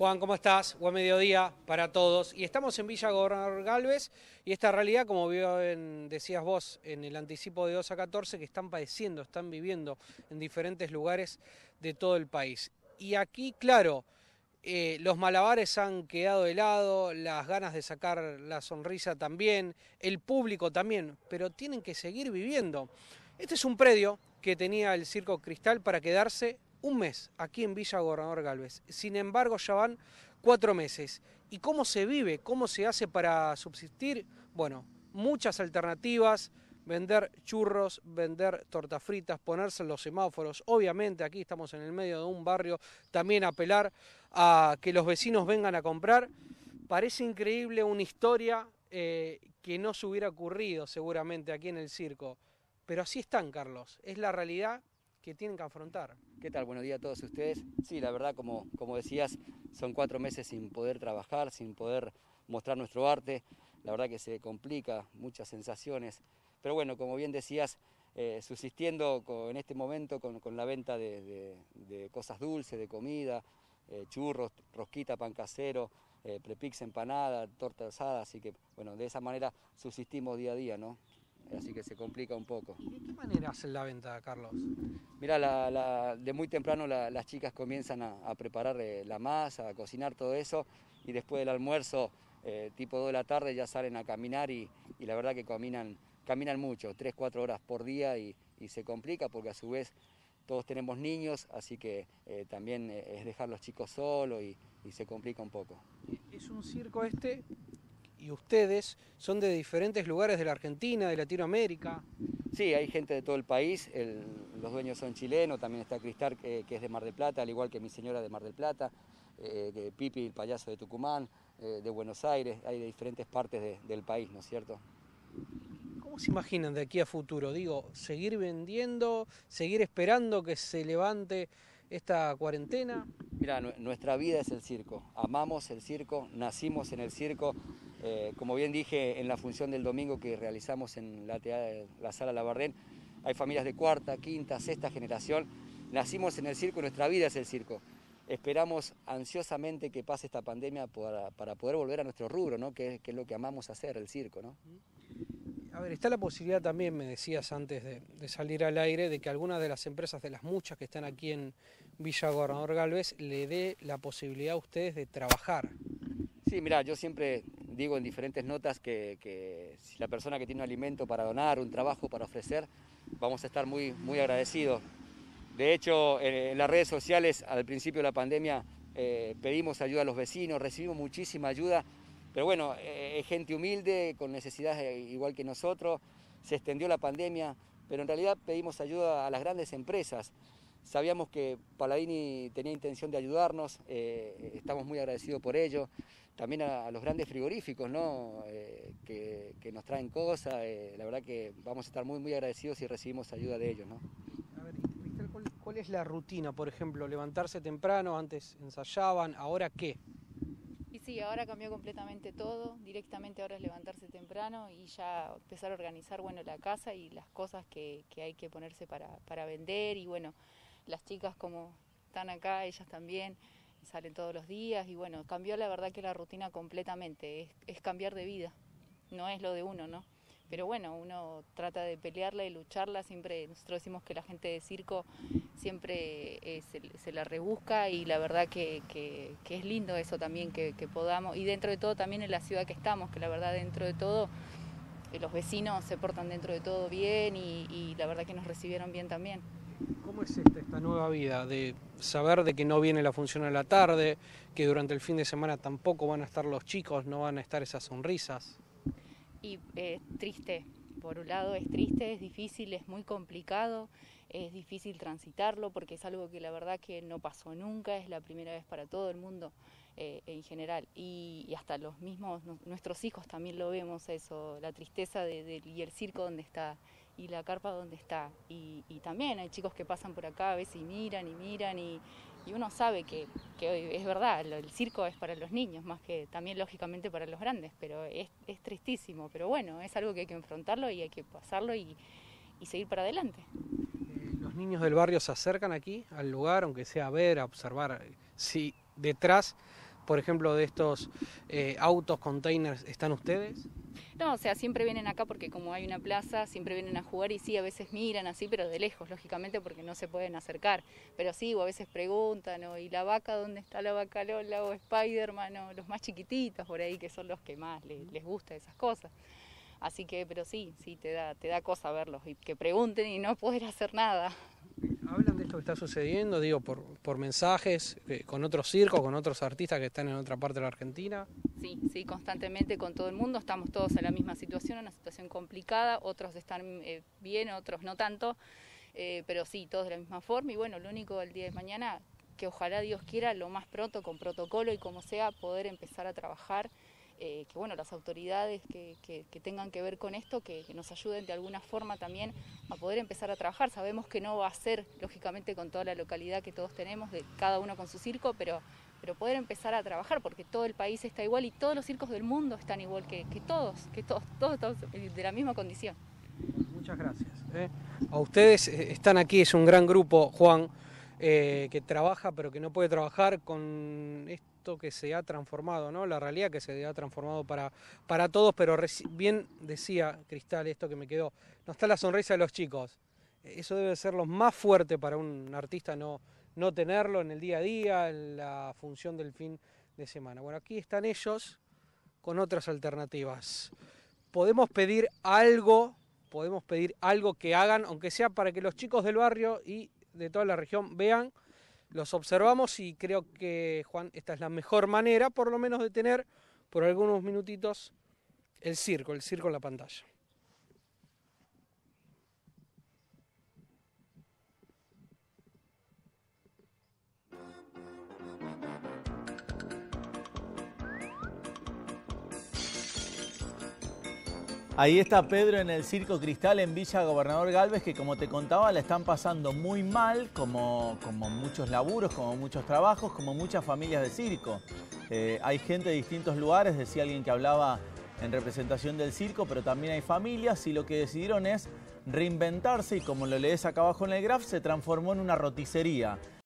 Juan, ¿cómo estás? Buen mediodía para todos. Y estamos en Villa Gobernador Galvez y esta realidad, como decías vos en el anticipo de 2 a 14, que están padeciendo, están viviendo en diferentes lugares de todo el país. Y aquí, claro, eh, los malabares han quedado de lado, las ganas de sacar la sonrisa también, el público también, pero tienen que seguir viviendo. Este es un predio que tenía el Circo Cristal para quedarse un mes aquí en Villa Gobernador Galvez. Sin embargo, ya van cuatro meses. ¿Y cómo se vive? ¿Cómo se hace para subsistir? Bueno, muchas alternativas. Vender churros, vender tortas fritas, ponerse en los semáforos. Obviamente aquí estamos en el medio de un barrio. También apelar a que los vecinos vengan a comprar. Parece increíble una historia eh, que no se hubiera ocurrido seguramente aquí en el circo. Pero así están, Carlos. Es la realidad que tienen que afrontar. ¿Qué tal? Buenos días a todos ustedes. Sí, la verdad, como, como decías, son cuatro meses sin poder trabajar, sin poder mostrar nuestro arte. La verdad que se complica, muchas sensaciones. Pero bueno, como bien decías, eh, subsistiendo en este momento con, la venta de, cosas dulces, de comida, eh, churros, rosquita, pan casero, eh, prepix, empanada, torta asada, así que bueno, de esa manera subsistimos día a día, ¿no? Así que se complica un poco. ¿De qué manera hacen la venta, Carlos? Mira, de muy temprano las chicas comienzan a, preparar eh, la masa, a cocinar todo eso y después del almuerzo, eh, tipo 2 de la tarde, ya salen a caminar y, la verdad que caminan, caminan mucho, 3, 4 horas por día y, se complica porque a su vez todos tenemos niños, así que eh, también es dejar los chicos solos y, y se complica un poco. ¿Es un circo este y ustedes son de diferentes lugares de la Argentina, de Latinoamérica. Sí, hay gente de todo el país, los dueños son chilenos, también está Cristal que es de Mar del Plata, al igual que mi señora de Mar del Plata, eh, Pipi, el payaso de Tucumán, eh, de Buenos Aires, hay de diferentes partes del país, ¿no es cierto? ¿Cómo se imaginan de aquí a futuro? Digo, seguir vendiendo, seguir esperando que se levante esta cuarentena. Mira, nuestra vida es el circo, amamos el circo, nacimos en el circo, eh, como bien dije en la función del domingo que realizamos en la, la sala Labarren, hay familias de cuarta, quinta, sexta generación. Nacimos en el circo, nuestra vida es el circo. Esperamos ansiosamente que pase esta pandemia para, poder volver a nuestro rubro, ¿no? que, es lo que amamos hacer, el circo. ¿no? A ver, está la posibilidad también, me decías antes de, salir al aire, de que alguna de las empresas, de las muchas que están aquí en Villa Gobernador Galvez, le dé la posibilidad a ustedes de trabajar. Sí, mira, yo siempre digo en diferentes notas que, si la persona que tiene un alimento para donar, un trabajo para ofrecer, vamos a estar muy, muy agradecidos. De hecho, en, las redes sociales al principio de la pandemia eh, pedimos ayuda a los vecinos, recibimos muchísima ayuda, pero bueno, eh, es gente humilde, con necesidades eh, igual que nosotros, se extendió la pandemia, pero en realidad pedimos ayuda a las grandes empresas. Sabíamos que Paladini tenía intención de ayudarnos, estamos muy agradecidos por ello también a, los grandes frigoríficos ¿no? Eh, que, nos traen cosas. Eh, la verdad que vamos a estar muy, muy agradecidos si recibimos ayuda de ellos. ¿no? A ver, ¿cuál, es la rutina? Por ejemplo, levantarse temprano, antes ensayaban, ¿ahora qué? Y sí, ahora cambió completamente todo. Directamente ahora es levantarse temprano y ya empezar a organizar bueno, la casa y las cosas que, hay que ponerse para, para vender. Y bueno, las chicas como están acá, ellas también salen todos los días y bueno, cambió la verdad que la rutina completamente, es, cambiar de vida, no es lo de uno, ¿no? Pero bueno, uno trata de pelearla y lucharla, siempre nosotros decimos que la gente de circo siempre eh, se, la rebusca y la verdad que, es lindo eso también, que, podamos, y dentro de todo también en la ciudad que estamos, que la verdad dentro de todo eh, los vecinos se portan dentro de todo bien y la verdad que nos recibieron bien también. ¿Cómo es esta, esta nueva vida de saber de que no viene la función a la tarde, que durante el fin de semana tampoco van a estar los chicos, no van a estar esas sonrisas? Y es triste, por un lado es triste, es difícil, es muy complicado, es difícil transitarlo porque es algo que la verdad que no pasó nunca, es la primera vez para todo el mundo eh, en general y, hasta los mismos, nuestros hijos también lo vemos eso, la tristeza y el circo donde está y la carpa donde está. Y, también hay chicos que pasan por acá a veces y miran y miran y, uno sabe que, es verdad, el circo es para los niños más que también lógicamente para los grandes, pero es, tristísimo. Pero bueno, es algo que hay que enfrentarlo y hay que pasarlo y, seguir para adelante. Eh, ¿Los niños del barrio se acercan aquí al lugar, aunque sea a ver, a observar si detrás por ejemplo, de estos eh, autos, containers, están ustedes? No, o sea, siempre vienen acá porque como hay una plaza, siempre vienen a jugar y sí, a veces miran así, pero de lejos, lógicamente, porque no se pueden acercar. Pero sí, o a veces preguntan, ¿y la vaca dónde está la vaca Lola o Spider-Man o los más chiquititos por ahí, que son los que más les, les gusta esas cosas. Así que, pero sí, sí, te da, te da cosa verlos y que pregunten y no poder hacer nada. Hablan esto que está sucediendo, digo, por, mensajes, eh, con otros circos, con otros artistas que están en otra parte de la Argentina. Sí, sí, constantemente con todo el mundo, estamos todos en la misma situación, una situación complicada, otros están eh, bien, otros no tanto, eh, pero sí, todos de la misma forma. Y bueno, lo único el día de mañana, que ojalá Dios quiera lo más pronto con protocolo y como sea, poder empezar a trabajar eh, que bueno, las autoridades que, tengan que ver con esto, que, nos ayuden de alguna forma también a poder empezar a trabajar. Sabemos que no va a ser, lógicamente, con toda la localidad que todos tenemos, de cada uno con su circo, pero, pero poder empezar a trabajar, porque todo el país está igual y todos los circos del mundo están igual que, todos, que todos, todos, todos de la misma condición. Muchas gracias. ¿eh? A ustedes eh, están aquí, es un gran grupo, Juan. que trabaja pero que no puede trabajar con que se ha transformado, ¿no? La realidad que se ha transformado para, para todos, pero bien decía Cristal esto que me quedó, no está la sonrisa de los chicos. Eso debe ser lo más fuerte para un artista no, no tenerlo en el día a día, en la función del fin de semana. Bueno, aquí están ellos con otras alternativas. Podemos pedir algo, podemos pedir algo que hagan, aunque sea para que los chicos del barrio y de toda la región vean los observamos y creo que, Juan, esta es la mejor manera, por lo menos, de tener por algunos minutitos el circo, el circo en la pantalla. Ahí está Pedro en el Circo Cristal en Villa Gobernador Galvez, que como te contaba la están pasando muy mal, como, como muchos laburos, como muchos trabajos, como muchas familias de circo. Eh, hay gente de distintos lugares, decía alguien que hablaba en representación del circo, pero también hay familias y lo que decidieron es reinventarse y como lo lees acá abajo en el graph, se transformó en una roticería.